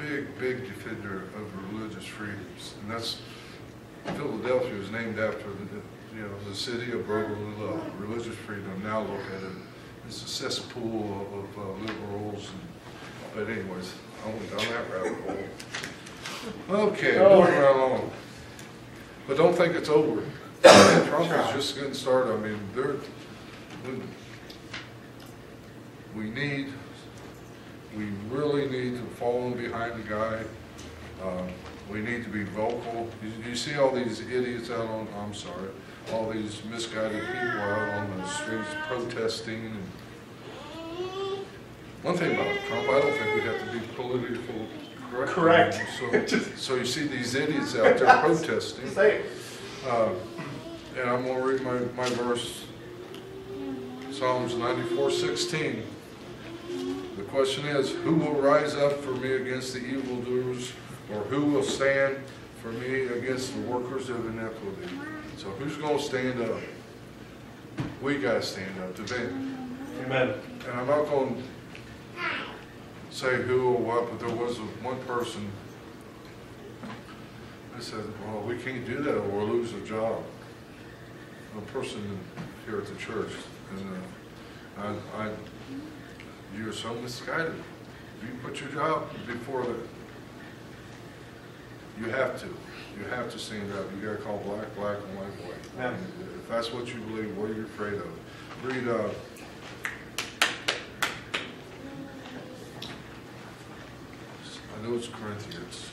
big, big defender of religious freedoms. And that's, Philadelphia is named after the, you know, the city of brotherly love, religious freedom. Now look at it, it's a cesspool of uh, liberals. and- But anyways, I went down that rabbit hole. Okay, Oh. moving right along. But don't think it's over. Trump is just getting started. I mean, there, we need, we really need to follow in behind the guy. Uh, we need to be vocal. You, you, see all these idiots out on, I'm sorry, all these misguided people out on the streets protesting. one thing about Trump, I don't think we have to be political correct. Correct. So, so you see these idiots out there protesting. Uh, and I'm going to read my, my verse, Psalms 94, 16 question is, who will rise up for me against the evildoers, or who will stand for me against the workers of iniquity? So who's gonna stand up? We gotta stand up, the van. amen. And I'm not gonna say who or what, but there was one person that said, well, we can't do that or we'll lose a job. A person here at the church, and uh, I, I, you're so misguided. You put your job before the, you have to, you have to stand up. You gotta call black, black, and white, white. Yeah. If that's what you believe, what are you afraid of? Read, uh, I know it's Corinthians.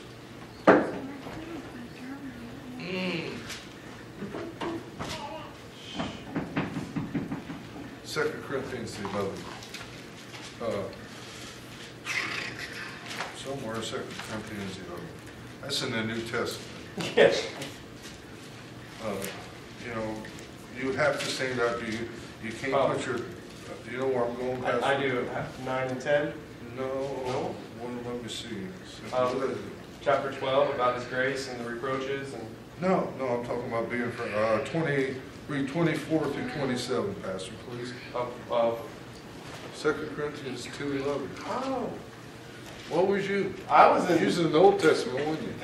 Second Corinthians eleven. Uh, Somewhere, Second Corinthians eleven. That's in the New Testament. Yes. Uh, You know, you have to stand up, you, you can't Oh. put your, you know where I'm going, Pastor? I I do, nine and 10, No, No? one, let me see. Um, chapter 12, about his grace and the reproaches, and No, no, I'm talking about being, for, uh, twenty, read twenty-four through twenty-seven, Pastor, please. of, of, Second Corinthians two eleven. oh, What was you? I was in Using the Old Testament, wasn't you?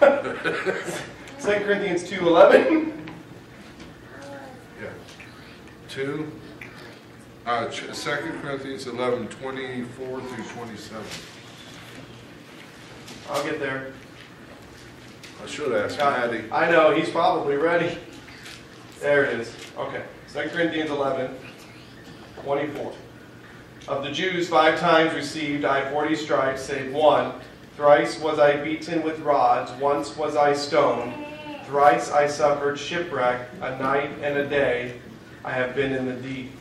2 Corinthians 2.11. Yeah. Two, uh, Second Corinthians eleven, twenty-four through twenty-seven. I'll get there. I should ask Patty. I know, he's probably ready. There it is. Okay. 2 Corinthians 11, 24. Of the Jews, five times received I forty stripes, save one. Thrice was I beaten with rods, once was I stoned. Thrice I suffered shipwreck, a night and a day I have been in the deep.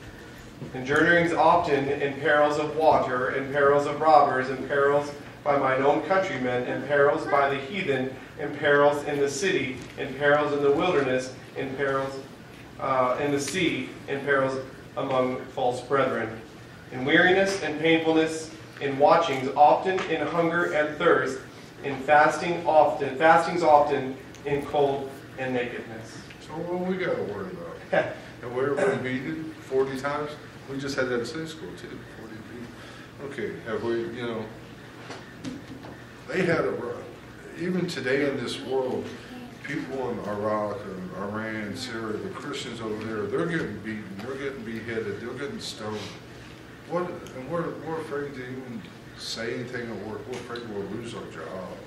In journeyings often, in perils of water, in perils of robbers, in perils by mine own countrymen, in perils by the heathen, in perils in the city, in perils in the wilderness, in perils uh, in the sea, in perils among false brethren. In weariness and painfulness, in watchings often, in hunger and thirst, in fasting often, fastings often, in cold and nakedness. So what we gotta worry about? And where have we beaten forty times? We just had that in Sunday school too, forty. Okay, have we, you know, they had a, ru- even today in this world, people in Iraq and Iran, Syria, the Christians over there, they're getting beaten, they're getting beheaded, they're getting stoned. What, and we're, we're afraid to even say anything at work, we're afraid we'll lose our job.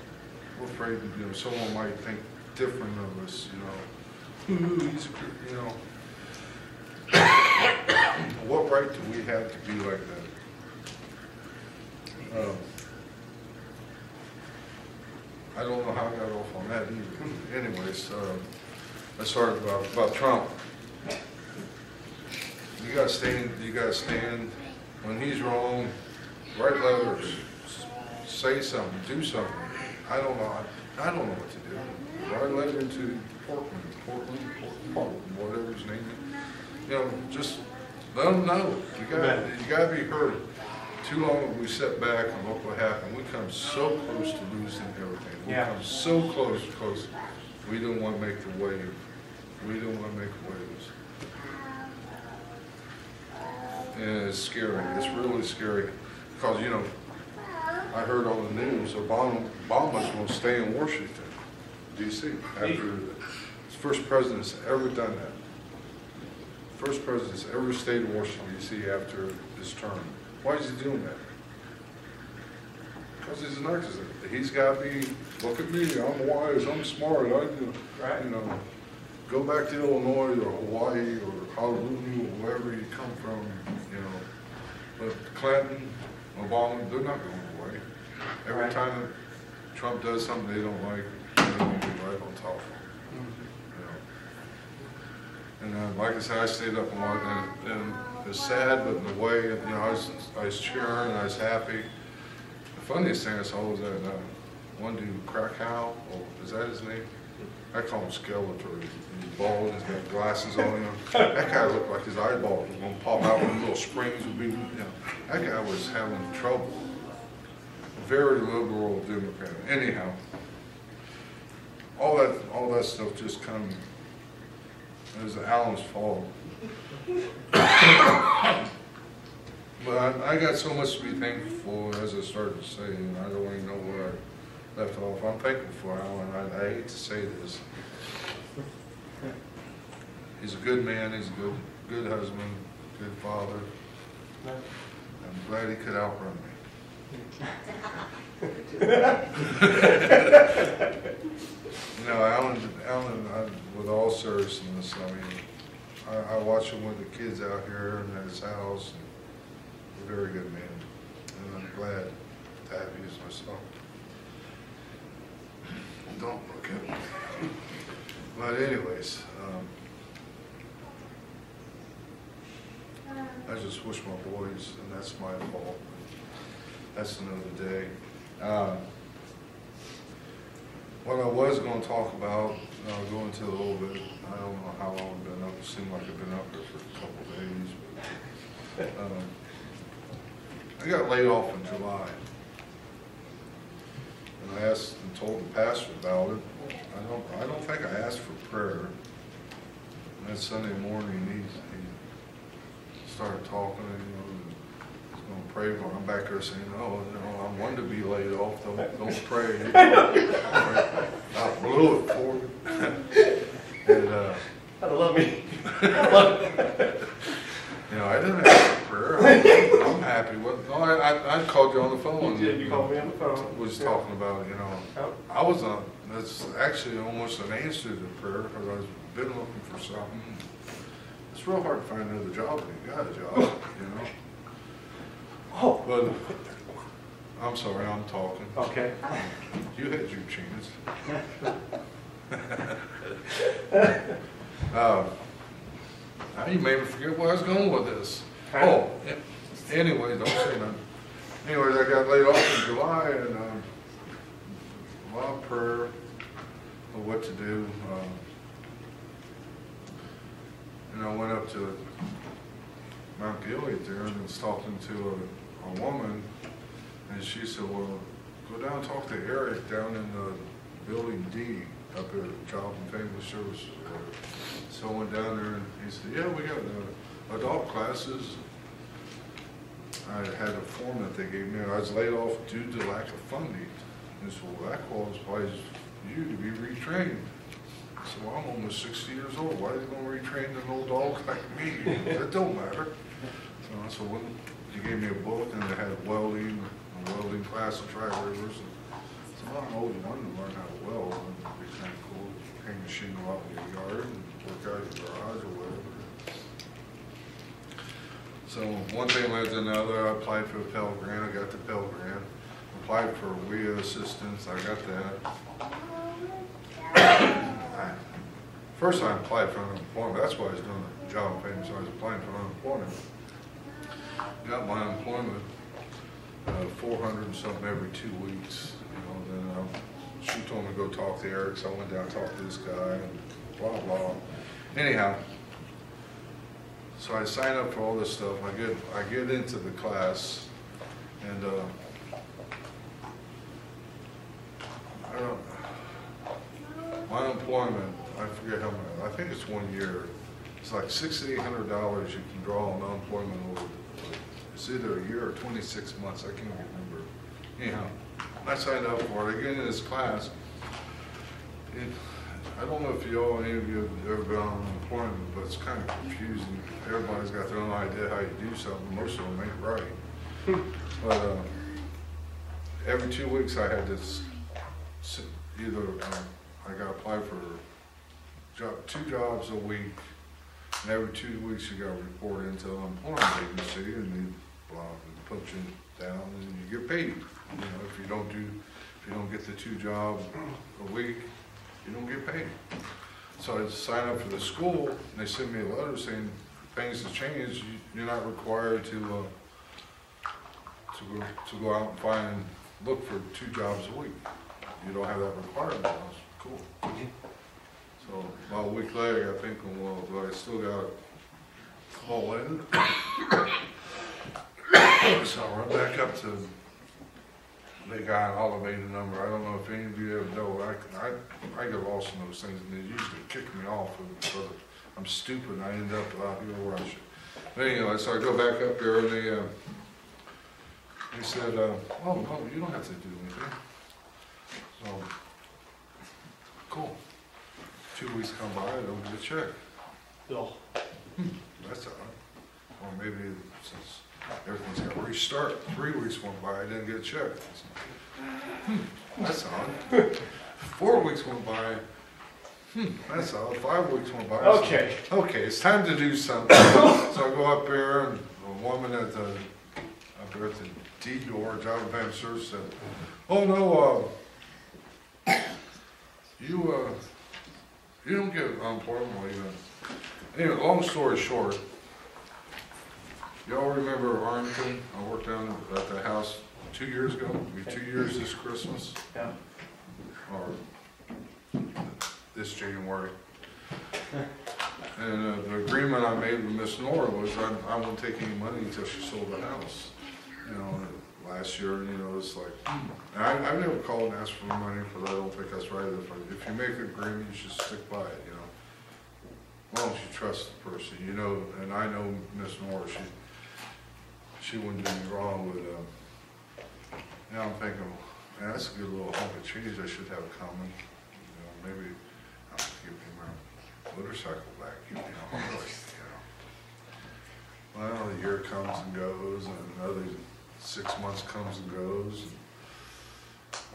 We're afraid, you know, someone might think different of us, you know. He's you know. What right do we have to be like that? Um, I don't know how I got off on that either. Anyways, uh, let's start about, about Trump. You gotta stand, you gotta stand, when he's wrong, write letters, say something, do something. I don't know, I I don't know what to do. Write a letter to Portland, Portland, Portland, Portland, whatever his name is. You know, just let them know. You gotta, you gotta be heard. Too long we sit back and look what happened. We come so close to losing everything. We Yeah. come so close, close. We don't wanna make the wave. We don't wanna make waves. And it's scary. It's really scary. Because, you know, I heard on the news, Obama, Obama's gonna stay in Washington, DC, after, the first president that's ever done that. First president that's ever stayed in Washington DC after his term. Why is he doing that? Because he's a narcissist. He's gotta be, look at me, I'm wise, I'm smart, I do, Right. you know, go back to Illinois or Hawaii or Honolulu, or wherever you come from, you know. But Clinton, Obama, they're not going away. Every Right. time that Trump does something they don't like, they're gonna be right on top of him, you know. And uh, like I said, I stayed up and watched, and, and it's sad, but in a way, you know, I was, I was cheering, I was happy. Funniest thing I saw was that, uh, one dude, Krakow, or is that his name? I call him Skeletor, he's bald, he's got glasses on him. That guy looked like his eyeballs were gonna pop out, and little springs would be, you know. That guy was having trouble. Very liberal Democrat, anyhow. All that, all that stuff just come, it was Alan's fault. But I, I got so much to be thankful, for, as I started to say, and I don't even know where I left off. I'm thankful for Alan, I, I hate to say this. He's a good man, he's a good, good husband, good father. I'm glad he could outrun me. No, Alan, Alan, I- with all seriousness, I mean, I, I watch him with the kids out here and at his house. and very good man, and I'm glad to have you as my son. Don't look at me. But anyways, um, I just wish my boys, and that's my fault. That's another day. Um, What I was gonna talk about, I'll go into a little bit, I don't know how long I've been up, it seemed like I've been up there for a couple days, but, um, I got laid off in July. And I asked and told the pastor about it. I don't, I don't think I asked for prayer. And that Sunday morning, he, he started talking, and, you know, he's gonna pray for, I'm back there saying, oh, you know, I'm one to be laid off, don't, don't pray. you know. I blew it for him. And, uh, I love me. I love it. you know, I didn't ask for prayer, I'm, I'm happy with, no, I, I, I called you on the phone. You did, you called me on the phone. Was Yeah. talking about, you know, Yep. I was on, that's actually almost an answer to prayer, because I've been looking for something. It's real hard to find another job when you got a job, you know? Oh, But, I'm sorry, I'm talking. okay. You had your chance. Uh, Now you made me forget where I was going with this. Oh, a- anyways, don't say nothing. Anyways, I got laid off in July and, um, a lot of prayer of what to do. um, And I went up to Mount Gilead there and was talking to a, a woman and she said, well, go down and talk to Eric down in the building D up at Job and Family Services. So I went down there and he said, yeah, we got uh, adult classes. I had a form that they gave me, I was laid off due to lack of funding. And so that qualifies you to be retrained. So I'm almost sixty years old, why are they gonna retrain an old dog like me? That don't matter. So said, well, he gave me a book and it had welding, a welding class of tri rivers. So I'm always wanted to learn how to weld, and it'd be kind of cool, hang a shingle out in your yard and work out your garage or whatever. So one thing led to another, I applied for a Pell Grant, I got the Pell Grant. Applied for WIA assistance, I got that. First I applied for unemployment, that's why I was doing the job payment, so I was applying for unemployment. Got my unemployment, uh, four hundred and something every two weeks, you know, then, uh, she told me to go talk to Eric, so I went down and talked to this guy and blah, blah. Anyhow, so I sign up for all this stuff, I get, I get into the class, and, uh, I don't, my employment, I forget how many, I think it's one year, it's like six to eight hundred dollars you can draw on unemployment over, it's either a year or twenty-six months, I can't remember. Anyhow, I signed up for it, I get into this class. It, I don't know if you all, any of you have ever been on unemployment, but it's kind of confusing. Everybody's got their own idea how you do something, most of them ain't right. But, uh, every two weeks I had this, either, um, I got applied for job, two jobs a week. And every two weeks you gotta report into the unemployment agency and they, blah, they put you down and you get paid. You know, if you don't do, if you don't get the two jobs a week, you don't get paid. So I signed up for the school and they sent me a letter saying things have changed, You- you're not required to, uh, to go, to go out and find, look for two jobs a week. You don't have that requirement, I was, cool. So about a week later, I got thinking, well, but I still gotta call in? So I run back up to the guy and elevator number, I don't know if any of you ever know, I, I, I get lost in those things, and they usually kick me off because I'm stupid, and I end up out here where I should. But anyway, so I go back up there, and they, uh, they said, uh, oh, no, you don't have to do anything. So, cool. Two weeks come by, I don't get a check. Bill. That's all right. Or maybe since everything's got to restart, three weeks went by, I didn't get a check. Hmm, That's odd. Four weeks went by, hmm, that's odd. Five weeks went by. I said, Okay. Okay, it's time to do something. So I go up there and a woman at the, up there at the D door, Job and Family Service said, oh, no, uh, you, uh, you don't get unemployment leave. Anyway, long story short, y'all remember Arlington? I worked down at the house two years ago, it'll two years this Christmas, Yeah. or this January. And uh, the agreement I made with Miss Nora was I, I wouldn't take any money until she sold the house. You know, and last year, you know, it's like, and I, I've never called and asked for money, because I don't think that's right. If, I- if you make an agreement, you should stick by it, you know? As long as you trust the person, you know, and I know Miss Nora, she, she wouldn't do me wrong with, uh, now I'm thinking, man, that's a good little hunk of cheese I should have coming. You know, maybe I'll give me my motorcycle back, you know, you. Well, the year comes and goes, and another six months comes and goes. And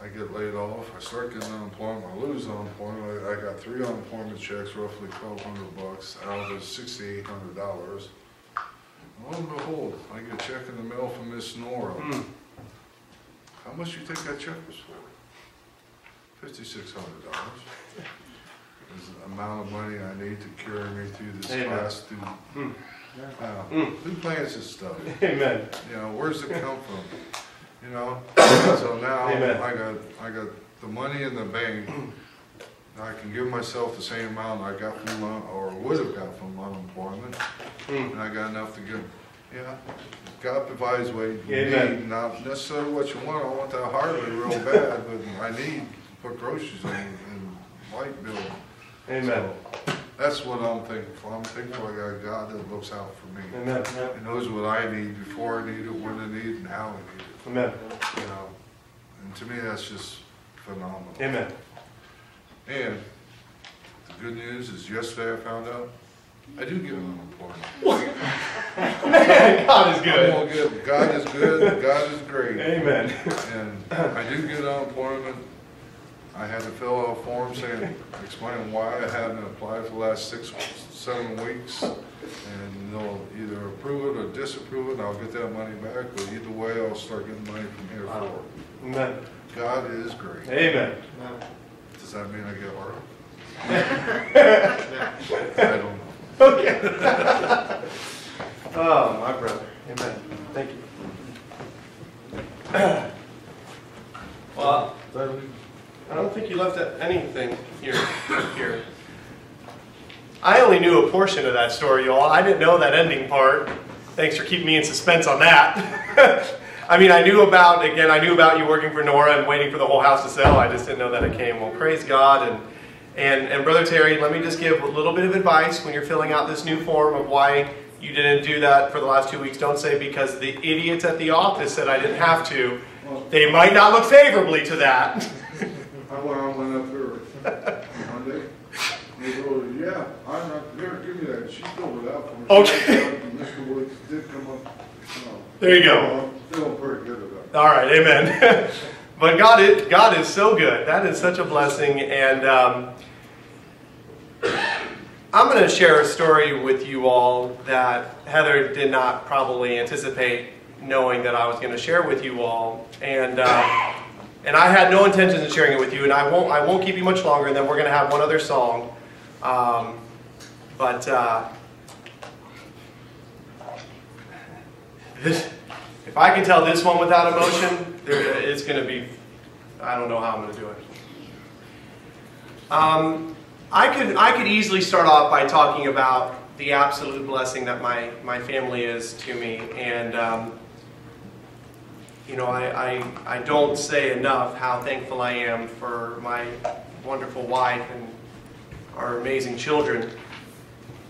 I get laid off, I start getting unemployment, I lose unemployment, I got three unemployment checks, roughly twelve hundred bucks, out of the sixty-eight hundred dollars. Lo and behold, I get a check in the mail from Miss Nora. Hmm. How much do you think that check was for? Fifty-six hundred dollars. Is the amount of money I need to carry me through this Amen. class through. Hmm. Hmm. who plans this stuff? Amen. You know, where's it come from? You know, so now Amen. I got, I got the money in the bank. I can give myself the same amount I got from, or would have got from unemployment. Hmm. And I got enough to give, yeah, God provides what you Amen. need, not necessarily what you want, I want that Harley real bad, but I need to put groceries in and light bill. Amen. So, That's what I'm thankful, I'm thankful I got a God that looks out for me. Amen. He knows what I need before I need it, when I need it, and how I need it. Amen. you know? And to me, that's just phenomenal. Amen. And the good news is yesterday I found out, I do get unemployment. God is I'm good. gonna God is good, God is great. Amen. And I do get unemployment. I had to fill out a form saying, explaining why I haven't applied for the last six, seven weeks. And they'll either approve it or disapprove it, and I'll get that money back, but either way, I'll start getting money from here forward. Amen. God is great. Amen. Does that mean I get hard? I don't know. Okay. Oh, my brother. Amen. Thank you. Well, I don't think you left anything here. here. I only knew a portion of that story, y'all. I didn't know that ending part. Thanks for keeping me in suspense on that. I mean, I knew about, again, I knew about you working for Nora and waiting for the whole house to sell. I just didn't know that it came. Well, praise God. And, and, and Brother Terry, let me just give a little bit of advice when you're filling out this new form of why you didn't do that for the last two weeks, don't say because the idiots at the office said I didn't have to. They might not look favorably to that. I went, I went up there Monday, and he goes, yeah, I'm not, here, give me that, she filled it out for me. Okay. Mr. Woods did come up, you. There you go. I'm Feeling pretty good about it. All right, amen. but God is, God is so good. That is such a blessing. And um, I'm going to share a story with you all that Heather did not probably anticipate knowing that I was going to share with you all. And um, and I had no intentions of sharing it with you. And I won't I won't keep you much longer. And then we're going to have one other song. Um, but uh, this, if I can tell this one without emotion, there, it's going to be, I don't know how I'm going to do it. Um, I could, I could easily start off by talking about the absolute blessing that my, my family is to me. And, um, you know, I, I, I don't say enough how thankful I am for my wonderful wife and our amazing children.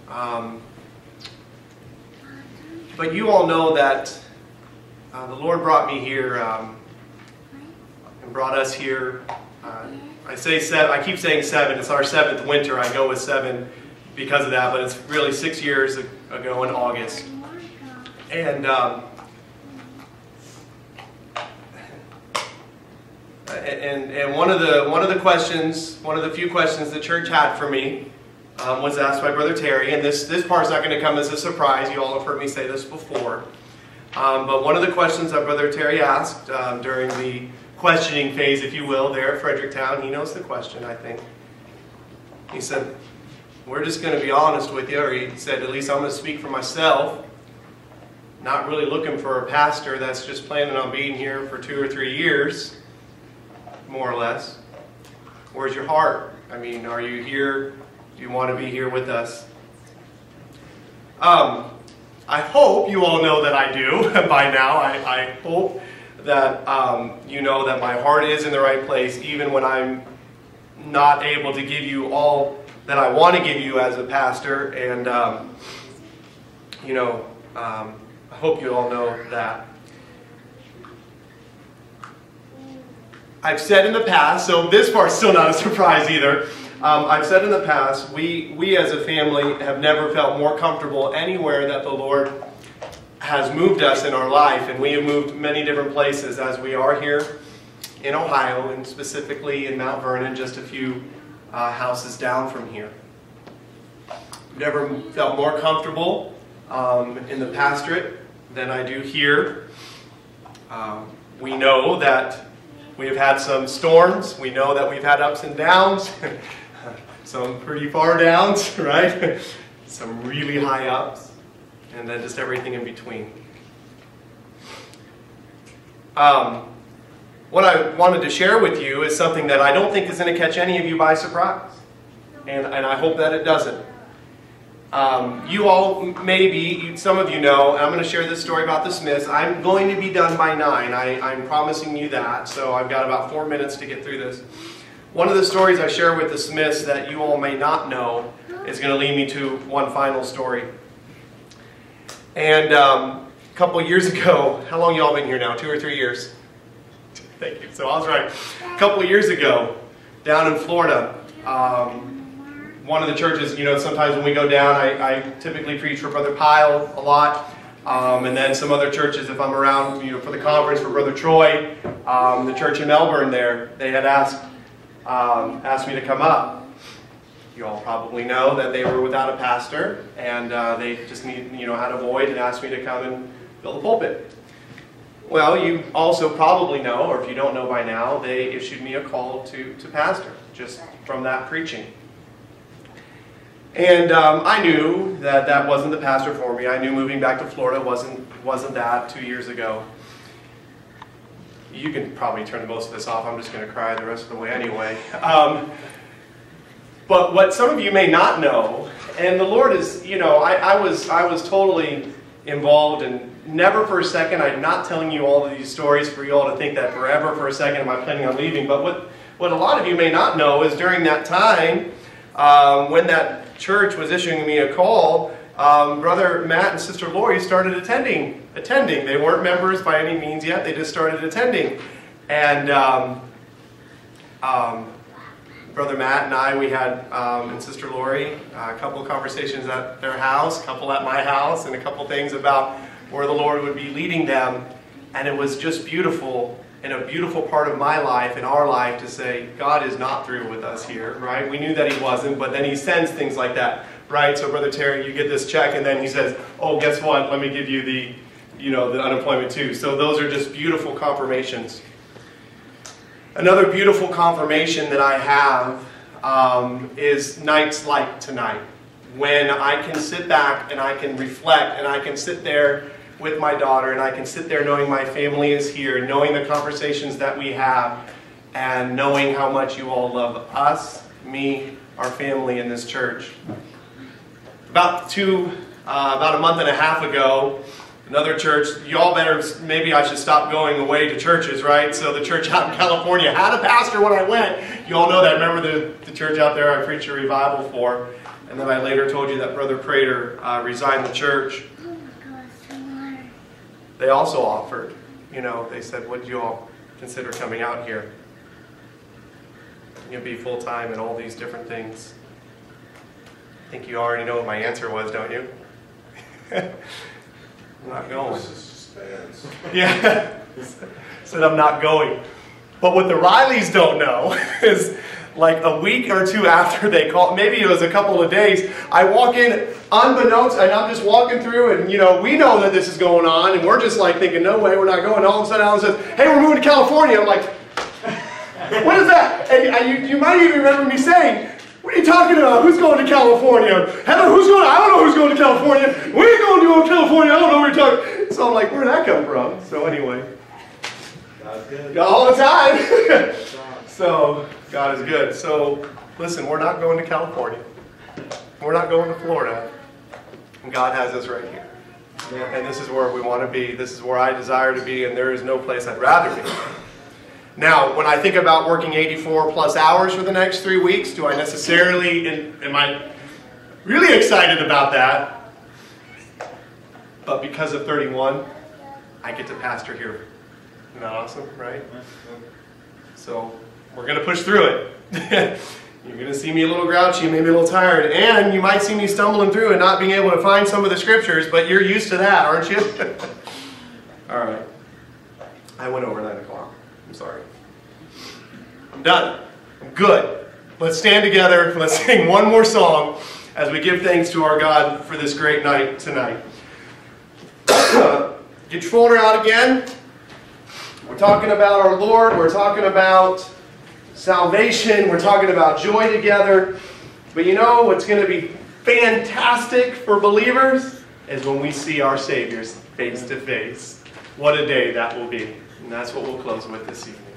Um, but you all know that uh, the Lord brought me here um, and brought us here. I say seven. I keep saying seven. It's our seventh winter. I go with seven because of that, but it's really six years ago in August. And um, and and one of the one of the questions, one of the few questions the church had for me um, was asked by Brother Terry, and this this part's not going to come as a surprise. You all have heard me say this before. Um, but one of the questions that Brother Terry asked um, during the questioning phase, if you will, there at Fredericktown, he knows the question, I think. He said, We're just going to be honest with you, or he said, At least I'm going to speak for myself. Not really looking for a pastor that's just planning on being here for two or three years, more or less. Where's your heart? I mean, are you here? Do you want to be here with us? Um, I hope you all know that I do by now. I, I hope that um, you know that my heart is in the right place, even when I'm not able to give you all that I want to give you as a pastor. And, um, you know, um, I hope you all know that. I've said in the past, so this part's still not a surprise either. Um, I've said in the past, we, we as a family have never felt more comfortable anywhere that the Lord has moved us in our life, and we have moved many different places as we are here in Ohio, and specifically in Mount Vernon, just a few uh, houses down from here. Never felt more comfortable um, in the pastorate than I do here. Um, we know that we have had some storms. We know that we've had ups and downs. some pretty far downs, right? some really high ups, and then just everything in between. Um, what I wanted to share with you is something that I don't think is going to catch any of you by surprise, and, and I hope that it doesn't. Um, you all, maybe, some of you know, I'm going to share this story about the Smiths. I'm going to be done by 9. I, I'm promising you that, so I've got about four minutes to get through this. One of the stories I share with the Smiths that you all may not know is going to lead me to one final story. And um, a couple years ago, how long y'all been here now? Two or three years? Thank you. So I was right. A couple years ago, down in Florida, um, one of the churches, you know, sometimes when we go down, I, I typically preach for Brother Pyle a lot. Um, and then some other churches, if I'm around, you know, for the conference for Brother Troy, um, the church in Melbourne there, they had asked um, asked me to come up. You all probably know that they were without a pastor, and uh, they just need, you know, had a void and asked me to come and fill the pulpit. Well, you also probably know, or if you don't know by now, they issued me a call to, to pastor just from that preaching. And um, I knew that that wasn't the pastor for me. I knew moving back to Florida wasn't, wasn't that two years ago you can probably turn most of this off. I'm just going to cry the rest of the way anyway. Um, but what some of you may not know, and the Lord is, you know, I, I, was I was totally involved and never for a second, I'm not telling you all of these stories for you all to think that forever for a second am I planning on leaving. But what, what a lot of you may not know is during that time, um, when that church was issuing me a call, um, brother Matt and sister Lori started attending. Attending. They weren't members by any means yet. They just started attending, and um, um, brother Matt and I, we had um, and sister Lori uh, a couple conversations at their house, a couple at my house, and a couple things about where the Lord would be leading them, and it was just beautiful and a beautiful part of my life and our life to say God is not through with us here, right? We knew that He wasn't, but then He sends things like that right? So Brother Terry, you get this check, and then he says, oh, guess what? Let me give you the, you know, the unemployment too. So those are just beautiful confirmations. Another beautiful confirmation that I have um, is nights like tonight, when I can sit back and I can reflect and I can sit there with my daughter and I can sit there knowing my family is here, knowing the conversations that we have, and knowing how much you all love us, me, our family in this church. About two, uh, about a month and a half ago, another church, y'all better, maybe I should stop going away to churches, right? So the church out in California had a pastor when I went. You all know that. Remember the, the church out there I preached a revival for? And then I later told you that Brother Prater uh, resigned the church. They also offered, you know, they said, would you all consider coming out here? You'll be full time and all these different things. I think you already know what my answer was, don't you? I'm not going. Yeah. Said I'm not going. But what the Rileys don't know is like a week or two after they called, maybe it was a couple of days, I walk in unbeknownst, and I'm just walking through, and you know, we know that this is going on, and we're just like thinking, no way, we're not going. All of a sudden, Alan says, hey, we're moving to California. I'm like, what is that? And, you, you might even remember me saying, what are you talking about? Who's going to California? Heather, who's going? I don't know who's going to California. We ain't going to go California. I don't know what you're talking. So I'm like, where'd that come from? So anyway, God's good. all the time. so God is good. So listen, we're not going to California. We're not going to Florida. God has us right here. And this is where we want to be. This is where I desire to be, and there is no place I'd rather be. Now, when I think about working 84 plus hours for the next three weeks, do I necessarily, am I really excited about that? But because of 31, I get to pastor here. Isn't that awesome, right? So we're going to push through it. You're going to see me a little grouchy, maybe a little tired, and you might see me stumbling through and not being able to find some of the scriptures, but you're used to that, aren't you? All right. I went over 9 o'clock. I'm sorry. I'm done. I'm good. Let's stand together. Let's sing one more song as we give thanks to our God for this great night tonight. Get your folder out again. We're talking about our Lord. We're talking about salvation. We're talking about joy together. But you know what's going to be fantastic for believers is when we see our Saviors face to face. What a day that will be. And that's what we'll close with this evening.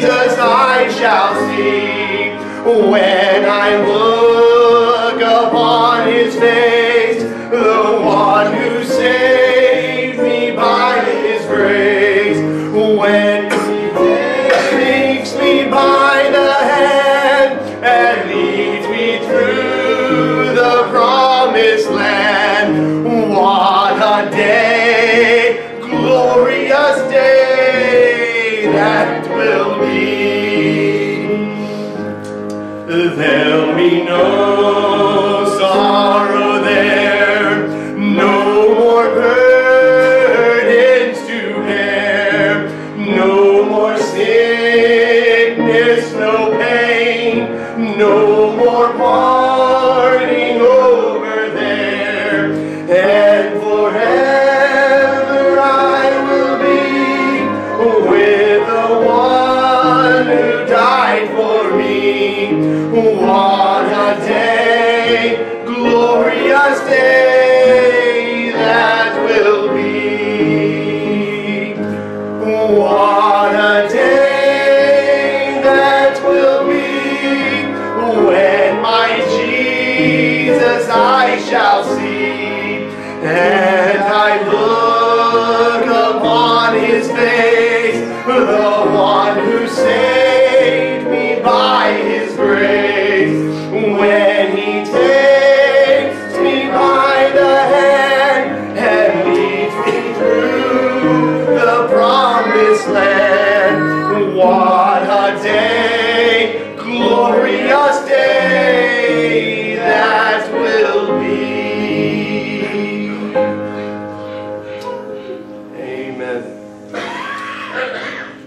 Day, I look upon his be. Land. What a day, glorious day that will be. Amen.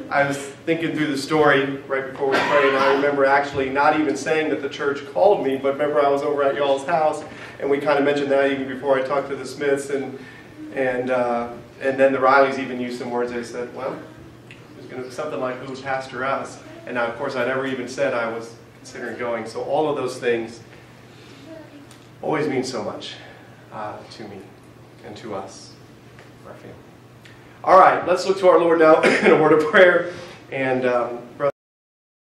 I was thinking through the story right before we prayed, and I remember actually not even saying that the church called me, but remember I was over at y'all's house, and we kind of mentioned that even before I talked to the Smiths, and and uh, and then the Rileys even used some words. They said, "Well, to be something like who's pastor us," and now, of course, I never even said I was considering going. So all of those things always mean so much uh, to me and to us, our family. All right, let's look to our Lord now in a word of prayer, and um,